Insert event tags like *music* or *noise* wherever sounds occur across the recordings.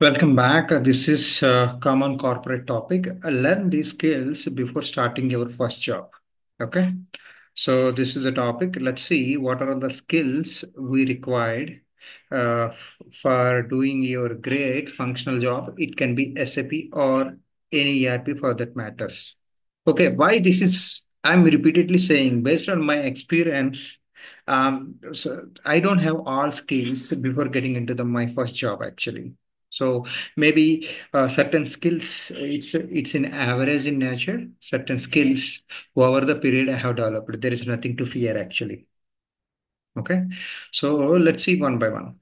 Welcome back. Uh, This is a common corporate topic. Uh, Learn these skills before starting your first job. Okay. So this is a topic. Let's see what are the skills we required uh, for doing your great functional job. It can be SAP or any ERP for that matters. Okay. Why this is, I'm repeatedly saying based on my experience, um, so I don't have all skills before getting into the my first job actually. So maybe uh, certain skills it's it's in average in nature. Certain skills over the period I have developed, there is nothing to fear actually. Okay, so let's see one by one.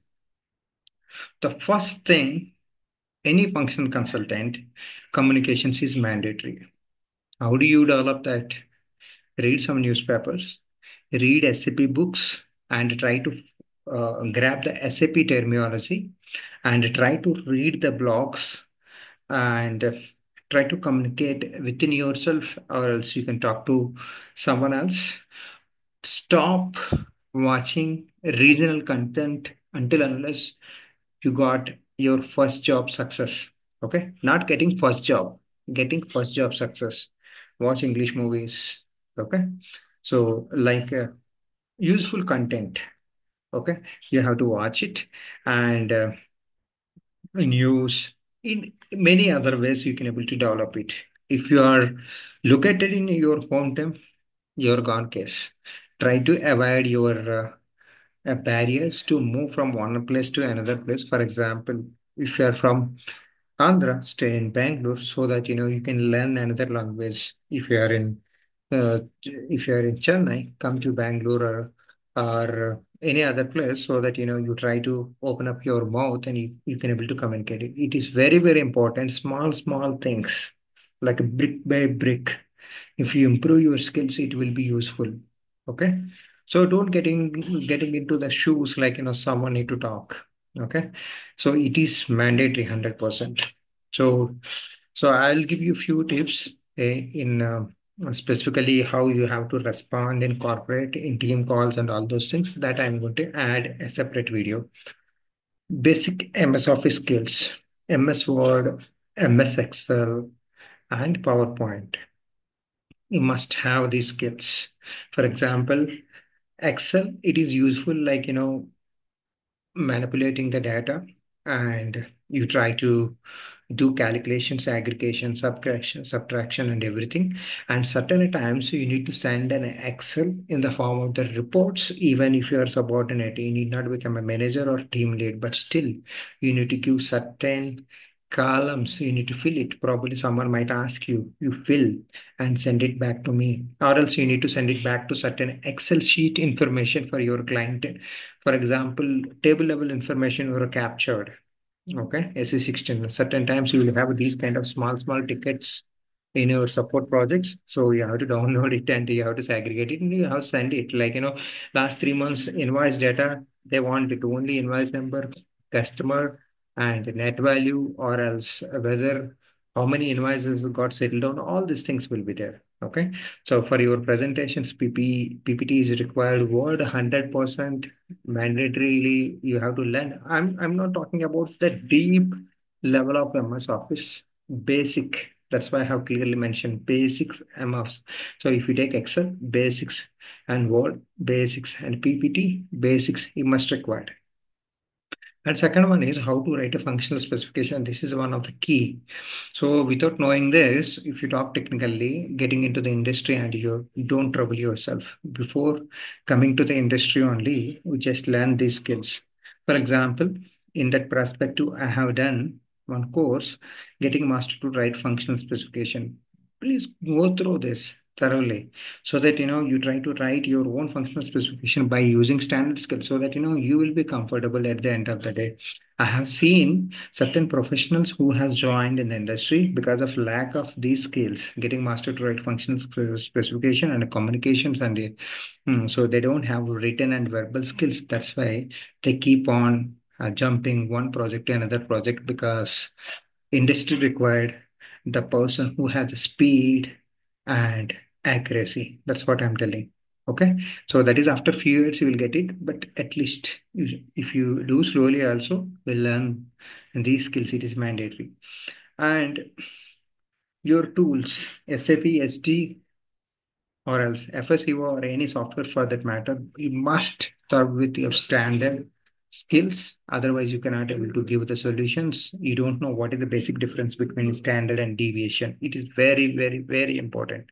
The first thing, any function consultant, communications is mandatory. How do you develop that? Read some newspapers, read SAP books, and try to uh, grab the SAP terminology and try to read the blogs and try to communicate within yourself or else you can talk to someone else. Stop watching regional content until unless you got your first job success okay? Not getting first job getting first job success. Watch english movies okay? So like uh, useful content okay you have to watch it. And uh, news in many other ways you can able to develop it. If you are located in your hometown you're gone case try to avoid your uh, uh, barriers to move from one place to another place. For example if you are from Andhra, stay in Bangalore so that you know you can learn another language. If you are in uh, if you are in Chennai, come to Bangalore or, or any other place so that you know you try to open up your mouth and you, you can able to communicate it. It is very, very important. Small, small things like a brick by brick. If you improve your skills, it will be useful. Okay. So don't getting getting into the shoes like you know someone need to talk. Okay. So it is mandatory 100%. So so I'll give you a few tips eh, in uh, specifically how you have to respond in corporate, in team calls and all those things that I'm going to add a separate video. Basic MS Office skills, MS Word, MS Excel, and PowerPoint. You must have these skills. For example, Excel, it is useful like, you know, manipulating the data and you try to do calculations, aggregation, subtraction, subtraction, and everything. And certain times you need to send an Excel in the form of the reports, even if you are subordinate. You need not become a manager or team lead, but still you need to give certain columns. You need to fill it. Probably someone might ask you you fill and send it back to me. Or else you need to send it back to certain excel sheet information for your client. For example table level information were captured Okay, SE16. Certain times you will have these kind of small, small tickets in your support projects. So you have to download *laughs* it and you have to segregate it and you have to send it. Like, you know, last three months invoice data, they want it only invoice number, customer, and net value, or else whether how many invoices got settled down, all these things will be there. Okay. So for your presentations, PP, PPT is required word 100% mandatorily you have to learn. I'm I'm not talking about the deep level of MS Office, basic. That's why I have clearly mentioned basics MS. So if you take Excel, basics, and Word, basics, and PPT, basics, you must require. And second one is how to write a functional specification. This is one of the key. So without knowing this, if you talk technically, getting into the industry and you don't trouble yourself. Before coming to the industry only, we just learn these skills. For example, in that perspective, I have done one course, getting master to write functional specification. Please go through this thoroughly so that you know you try to write your own functional specification by using standard skills so that you know you will be comfortable at the end of the day. I have seen certain professionals who has joined in the industry because of lack of these skills getting master to write functional specification and communications and it, mm, so they don't have written and verbal skills. That's why they keep on uh, jumping one project to another project because industry required the person who has the speed and accuracy. That's what I'm telling. Okay, so that is after few years you will get it, but at least if you do slowly also, will learn these skills. It is mandatory, and your tools, SAP, SD, or else FSEO or any software for that matter, you must start with your standard skills. Otherwise, you cannot able to give the solutions. You don't know what is the basic difference between standard and deviation. It is very, very, very important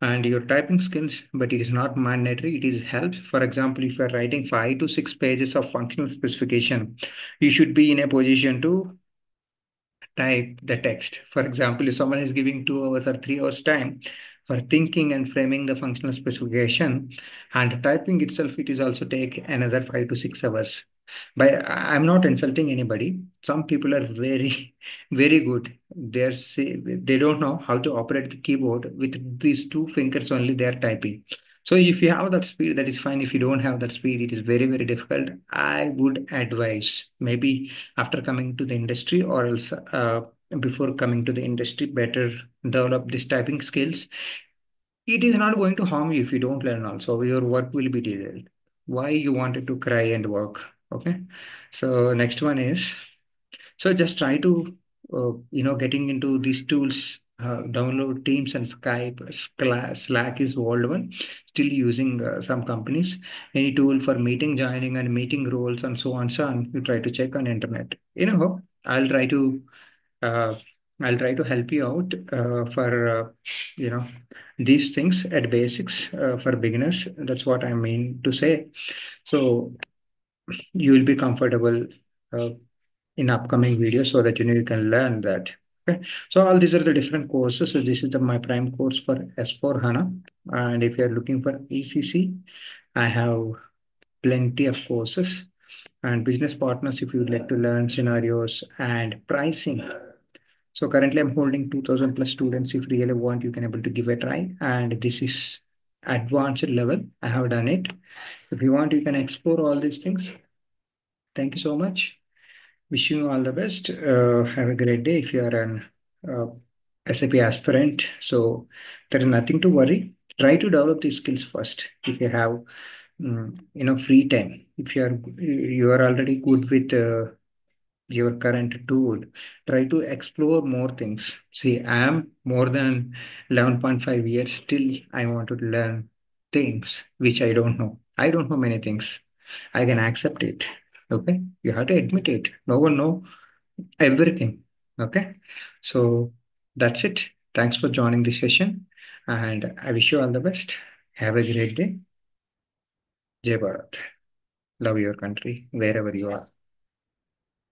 and your typing skills, but it is not mandatory. It is helps. For example, if you are writing five to six pages of functional specification, you should be in a position to type the text. For example, if someone is giving two hours or three hours time for thinking and framing the functional specification and typing itself, it is also take another five to six hours by i'm not insulting anybody some people are very *laughs* very good. They're say they don't know how to operate the keyboard. With these two fingers only they're typing. So if you have that speed that is fine. If you don't have that speed it is very very difficult. I would advise maybe after coming to the industry or else uh, before coming to the industry better develop this typing skills. It is not going to harm you if you don't learn also. Your work will be delayed why you wanted to cry and work? Okay. So next one is so just try to uh, you know getting into these tools uh, download teams and skype slack is old one still using uh, some companies any tool for meeting joining and meeting roles and so on so on you try to check on internet you know i'll try to uh, I'll try to help you out uh, for uh, you know these things at basics uh, for beginners. That's what I mean to say. So you will be comfortable uh, in upcoming videos so that you know you can learn that. Okay, so all these are the different courses. So this is the my prime course for S4 HANA, and if you are looking for ECC, I have plenty of courses and business partners if you would like to learn scenarios and pricing so currently I'm holding 2000 plus students. If really want, you can able to give a try. And this is advanced level. I have done it. If you want, you can explore all these things. Thank you so much. Wishing you all the best. Uh, have a great day if you are an uh, SAP aspirant. So there is nothing to worry. Try to develop these skills first. If you have, um, you know, free time. If you are you are already good with uh, your current tool try to explore more things see i am more than 11.5 years still i want to learn things which i don't know i don't know many things i can accept it okay? You have to admit it. No one know everything. Okay? So that's it. Thanks for joining the session and i wish you all the best. Have a great day. Jai bharat. Love your country wherever you are